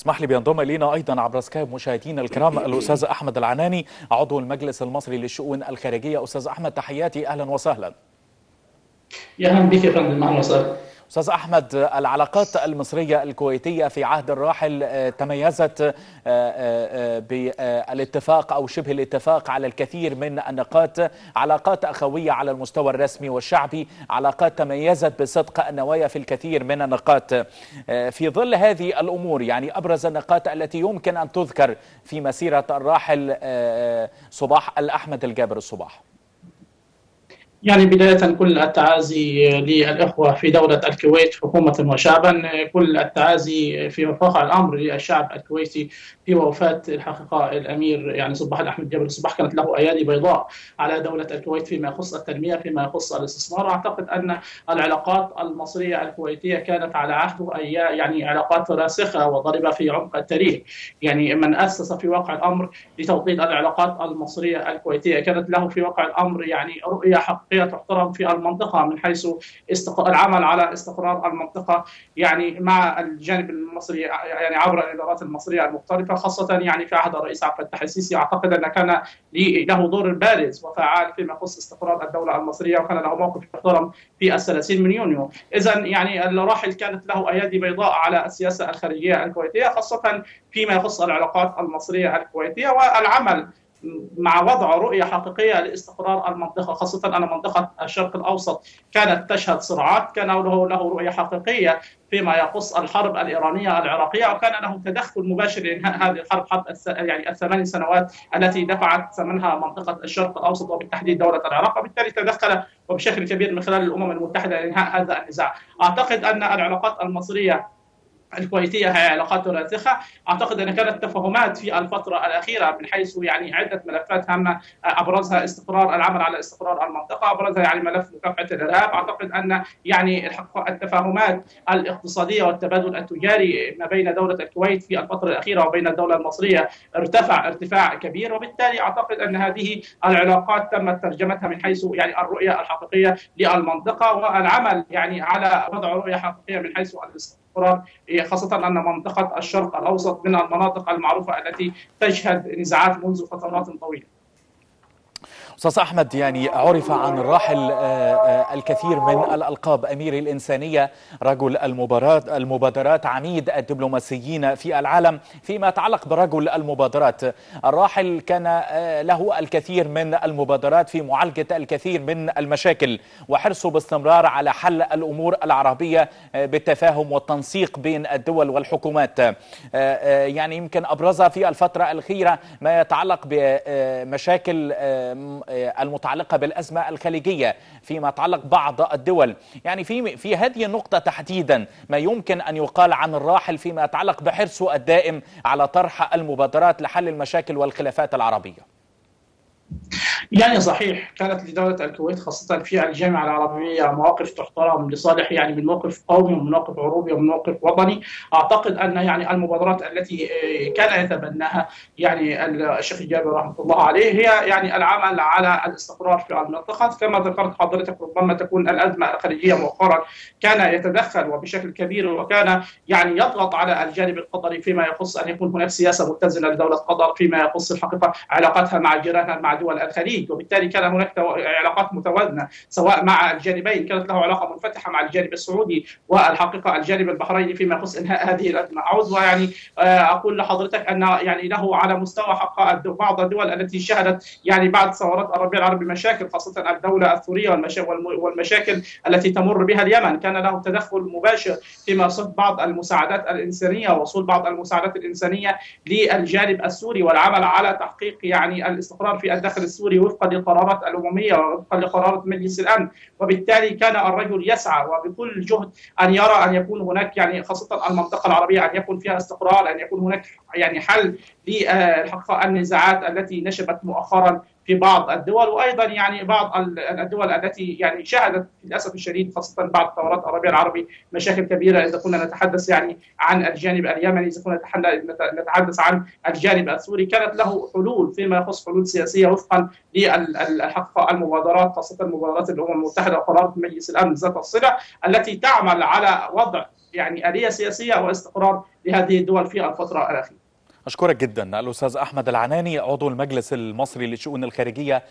اسمح لي بينضم إلينا أيضا عبر سكايب مشاهدينا الكرام الأستاذ أحمد العناني عضو المجلس المصري للشؤون الخارجية. أستاذ أحمد تحياتي أهلا وسهلا. يا أهلا بك يا فندم أهلا وسهلا. أستاذ أحمد العلاقات المصرية الكويتية في عهد الراحل تميزت بالاتفاق أو شبه الاتفاق على الكثير من النقاط. علاقات أخوية على المستوى الرسمي والشعبي علاقات تميزت بصدق النوايا في الكثير من النقاط. في ظل هذه الأمور يعني أبرز النقاط التي يمكن أن تذكر في مسيرة الراحل صباح الأحمد الجابر الصباح. يعني بداية كل التعازي للإخوة في دولة الكويت حكومة وشعبا كل التعازي في واقع الأمر للشعب الكويتي في وفاة الحقيقة الأمير يعني صباح الأحمد جابر الصباح كانت له أيادي بيضاء على دولة الكويت فيما يخص التنمية فيما يخص الاستثمار. أعتقد أن العلاقات المصرية الكويتية كانت على عهده أي يعني علاقات راسخة وضاربة في عمق التاريخ. يعني من أسس في واقع الأمر لتوطيد العلاقات المصرية الكويتية كانت له في واقع الأمر يعني رؤية حقيقية حقيقيه تحترم في المنطقة من حيث استق... العمل على استقرار المنطقة يعني مع الجانب المصري يعني عبر الإدارات المصرية المختلفة خاصة يعني في عهد الرئيس عبد الفتاح السيسي. أعتقد أن كان له دور بارز وفعال فيما يخص استقرار الدولة المصرية وكان له موقف يحترم في الثلاثين من يونيو. اذا يعني الراحل كانت له أيادي بيضاء على السياسة الخارجية الكويتية خاصة فيما يخص العلاقات المصرية الكويتية والعمل مع وضع رؤية حقيقية لاستقرار المنطقة خاصة أن منطقة الشرق الأوسط كانت تشهد صراعات كان له له رؤية حقيقية فيما يخص الحرب الإيرانية العراقية وكان له تدخل مباشر لإنهاء هذه الحرب حرب يعني الثمان سنوات التي دفعت ثمنها منطقة الشرق الأوسط وبالتحديد دولة العراق وبالتالي تدخل وبشكل كبير من خلال الأمم المتحدة لإنهاء هذا النزاع. أعتقد أن العلاقات المصرية الكويتية هي علاقات راسخة، أعتقد أن كانت تفاهمات في الفترة الأخيرة من حيث يعني عدة ملفات هامه أبرزها استقرار العمل على استقرار المنطقة، أبرزها يعني ملف مكافحة الإرهاب، أعتقد أن يعني التفاهمات الاقتصادية والتبادل التجاري ما بين دولة الكويت في الفترة الأخيرة وبين الدولة المصرية ارتفع ارتفاع كبير. وبالتالي أعتقد أن هذه العلاقات تمت ترجمتها من حيث يعني الرؤية الحقيقية للمنطقة والعمل يعني على وضع رؤية حقيقية من حيث الاستقرار. الاستقرار خاصة أن منطقة الشرق الأوسط من المناطق المعروفة التي تشهد نزاعات منذ فترات طويلة. أستاذ أحمد يعني عرف عن الراحل الكثير من الألقاب. أمير الإنسانية رجل المبارات المبادرات عميد الدبلوماسيين في العالم فيما يتعلق برجل المبادرات. الراحل كان له الكثير من المبادرات في معالجة الكثير من المشاكل وحرصه باستمرار على حل الأمور العربية بالتفاهم والتنسيق بين الدول والحكومات. يعني يمكن أبرزها في الفترة الأخيرة ما يتعلق بمشاكل المتعلقة بالأزمة الخليجية فيما يتعلق بعض الدول. يعني في في هذه النقطة تحديدا ما يمكن أن يقال عن الراحل فيما يتعلق بحرصه الدائم على طرح المبادرات لحل المشاكل والخلافات العربية. يعني صحيح كانت لدولة الكويت خاصة في الجامعة العربية مواقف تحترم لصالح يعني من موقف قومي ومن موقف عروبي ومن موقف وطني. أعتقد أن يعني المبادرات التي كان يتبناها يعني الشيخ جابر رحمة الله عليه هي يعني العمل على الاستقرار في المنطقة. كما ذكرت حضرتك ربما تكون الأزمة الخليجية مؤخرا كان يتدخل وبشكل كبير وكان يعني يضغط على الجانب القطري فيما يخص أن يكون هناك سياسة متزنة لدولة قطر فيما يخص الحقيقة علاقاتها مع جيرانها مع دول الخليج. وبالتالي كان هناك علاقات متوازنة سواء مع الجانبين كانت له علاقة منفتحة مع الجانب السعودي والحقيقة الجانب البحريني فيما يخص إنهاء هذه الأزمة. أعوذ يعني أقول لحضرتك أن يعني له على مستوى حق بعض الدول التي شهدت يعني بعد ثورات الربيع العربي مشاكل خاصة الدولة السورية والمشاكل التي تمر بها اليمن. كان له تدخل مباشر فيما يخص بعض المساعدات الإنسانية وصول بعض المساعدات الإنسانية للجانب السوري والعمل على تحقيق يعني الاستقرار في الداخل السوري وفقا للقرارات الأممية وفقا لقرارات مجلس الأمن. وبالتالي كان الرجل يسعى وبكل جهد أن يرى أن يكون هناك يعني خاصة المنطقة العربية أن يكون فيها استقرار أن يكون هناك يعني حل للحقيقه النزاعات التي نشبت مؤخرا في بعض الدول وأيضا يعني بعض الدول التي يعني شهدت للأسف الشديد خاصة بعد ثورات الربيع العربي مشاكل كبيرة إذا كنا نتحدث يعني عن الجانب اليمني إذا كنا نتحدث عن الجانب السوري كانت له حلول فيما يخص حلول سياسية وفقا للحقيقه المبادرات خاصة مبادرات الامم المتحدة وقرارات مجلس الأمن ذات الصلة التي تعمل على وضع يعني آلية سياسية واستقرار لهذه الدول في الفترة الأخيرة. أشكرك جدا الأستاذ أحمد العناني عضو المجلس المصري للشؤون الخارجية.